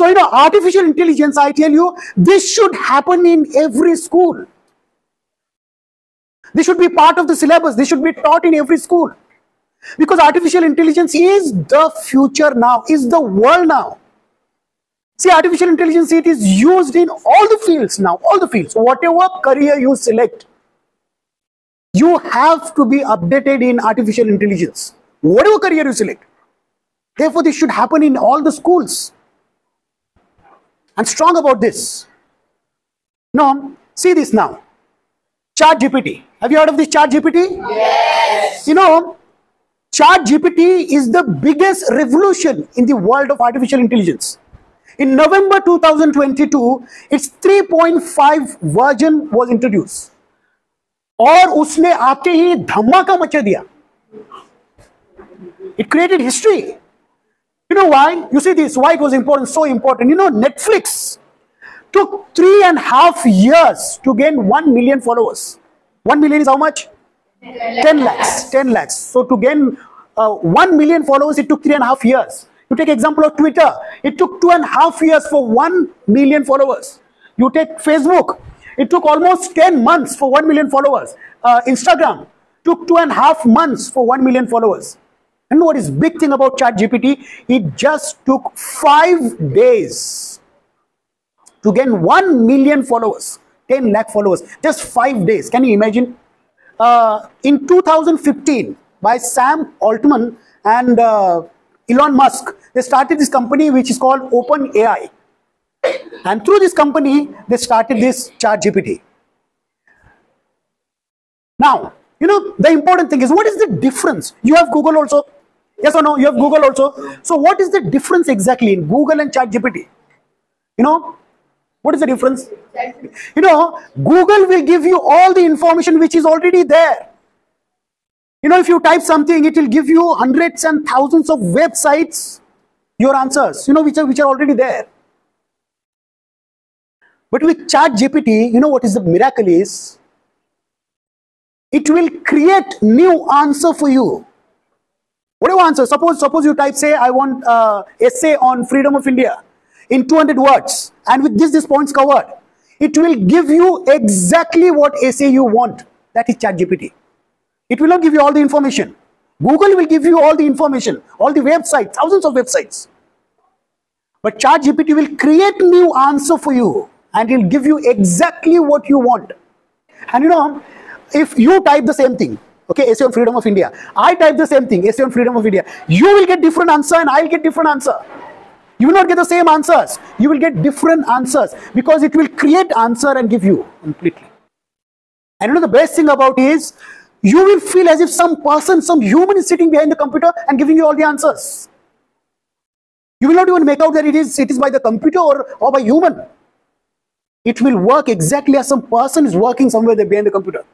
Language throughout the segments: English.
So, you know, artificial intelligence, I tell you, this should happen in every school. This should be part of the syllabus. This should be taught in every school. Because artificial intelligence is the future now, is the world now. See, artificial intelligence, it is used in all the fields now, all the fields. Whatever career you select, you have to be updated in artificial intelligence. Whatever career you select. Therefore, this should happen in all the schools I'm strong about this. Now, see this now. Chat GPT. Have you heard of this Chat GPT? Yes. You know, Chat GPT is the biggest revolution in the world of artificial intelligence. In November 2022, its 3.5 version was introduced. और उसने आते ही धमाका मचा दिया It created history. you know why? You see this, why it was important, so important. You know, Netflix took three and a half years to gain 1 million followers. 1 million is how much? 10 lakhs. 10 lakhs. So to gain uh, 1 million followers, it took three and a half years. You take example of Twitter, it took two and a half years for 1 million followers. You take Facebook, it took almost 10 months for 1 million followers. Uh, Instagram took two and a half months for 1 million followers. And what is big thing about ChatGPT? It just took five days to gain 1 million followers, 10 lakh followers, just five days. Can you imagine? Uh, in 2015, by Sam Altman and uh, Elon Musk, they started this company which is called OpenAI. And through this company, they started this ChatGPT. Now, you know, the important thing is what is the difference? You have Google also. Yes or no? You have Google also. So, what is the difference exactly in Google and ChatGPT? You know, what is the difference? You know, Google will give you all the information which is already there. You know, if you type something, it will give you hundreds and thousands of websites, your answers, you know, which are, which are already there. But with Chat GPT, you know what is the miracle is? It will create new answer for you. Whatever answer, suppose, suppose you type, say, I want uh, essay on freedom of India in 200 words, and with this, this points covered. It will give you exactly what essay you want. That is Chat GPT. It will not give you all the information. Google will give you all the information, all the websites, thousands of websites. But ChatGPT will create new answer for you and it will give you exactly what you want. And you know, if you type the same thing, okay, essay on freedom of India, I type the same thing, essay on freedom of India, you will get different answer and I'll get different answer. You will not get the same answers. You will get different answers because it will create answer and give you completely. And you know the best thing about is you will feel as if some person, some human is sitting behind the computer and giving you all the answers. You will not even make out that it is, it is by the computer or, or by human. It will work exactly as some person is working somewhere behind the computer.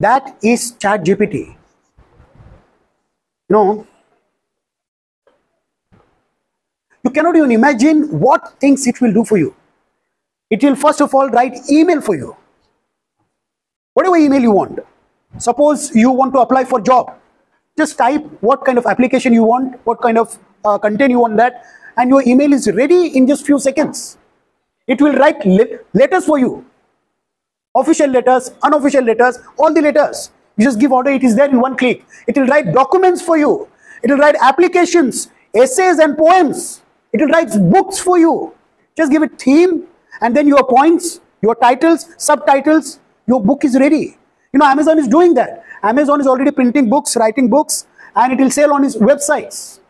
That is Chat GPT. You know, you cannot even imagine what things it will do for you. It will first of all write email for you whatever email you want. Suppose you want to apply for job, just type what kind of application you want, what kind of uh, content you want that, and your email is ready in just few seconds. It will write letters for you, official letters, unofficial letters, all the letters. You just give order, it is there in one click. It will write documents for you. It will write applications, essays and poems. It will write books for you. Just give it theme and then your points, your titles, subtitles, your book is ready. You know, Amazon is doing that. Amazon is already printing books, writing books, and it will sell on its websites.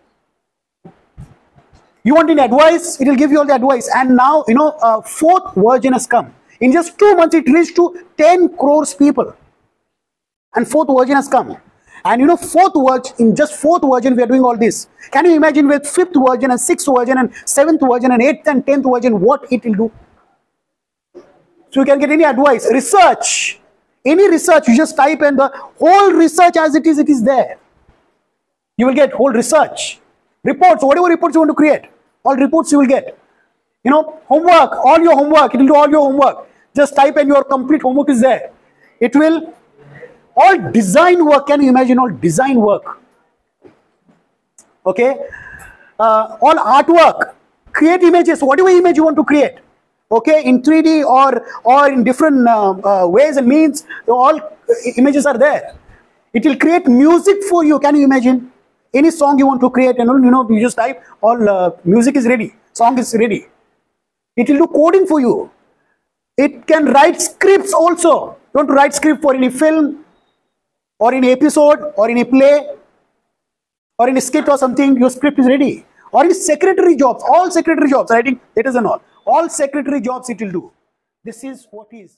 You want any advice? It will give you all the advice. And now, you know, uh, fourth version has come. In just two months, it reached to 10 crores people. And fourth version has come. And you know, fourth version, in just fourth version, we are doing all this. Can you imagine with fifth version and sixth version and seventh version and eighth and tenth version, what it will do? So you can get any advice. Research. Any research, you just type and the whole research as it is, it is there. You will get whole research. Reports, whatever reports you want to create, all reports you will get. You know, homework, all your homework, it will do all your homework. Just type and your complete homework is there. It will, all design work, can you imagine all design work? Okay? Uh, all artwork, create images, whatever image you want to create, okay, in 3D or or in different uh, uh, ways and means, all images are there. It will create music for you. Can you imagine? Any song you want to create, and you know, you just type, all uh, music is ready, song is ready. It will do coding for you. It can write scripts also. You want to write script for any film, or in episode, or in a play, or in a skit or something, your script is ready. Or in secretary jobs, all secretary jobs, writing letters and all. All secretary jobs it will do. This is what is.